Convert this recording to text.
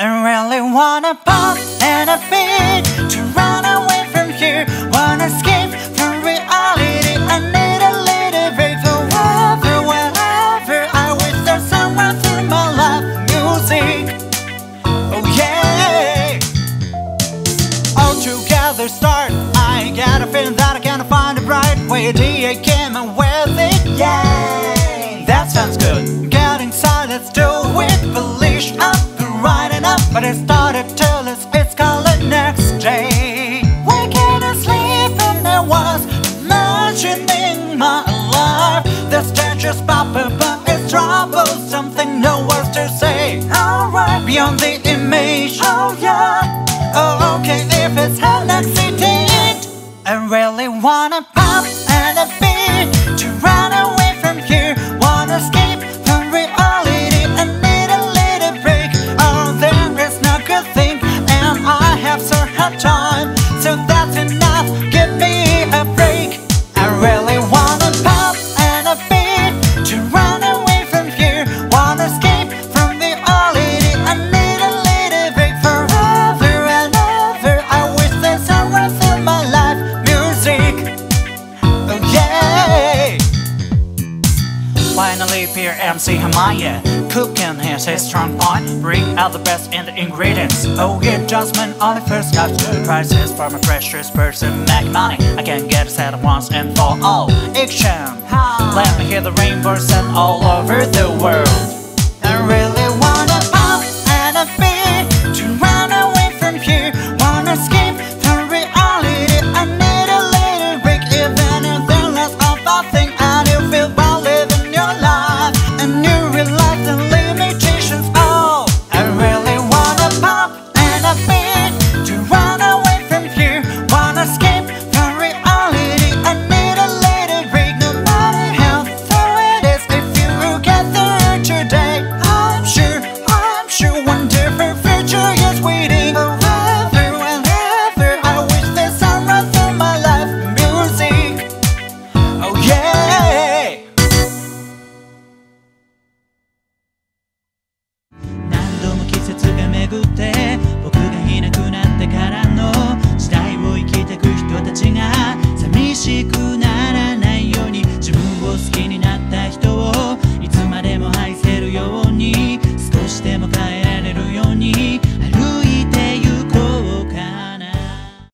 I really wanna pop and a beat to run away from here. Wanna escape from reality. I need a little break forever, wherever. I wish there's someone through my life. Music, oh yeah. All together start. I got a feeling that I can't find the right way. I till it's called next day. Waking and sleeping, I was imagining my life. The stage is popping, but it's trouble. Something no words to say. Alright, beyond the time. So that's enough. Give me a break. I really wanna pop and a beat to run away from here. Wanna escape from reality. I need a little break forever and ever. I wish there's someone through my life. Music, oh yeah. Finally, Pierre MC Hamaie cooking his, his strong point. Bring out the best in the ingredients. Oh, yeah, adjustment on the first. The prices for my precious person make money. I can get a set once and for all. Action. Let me hear the rainbow set all over the world. ぐって僕がいなくなってからの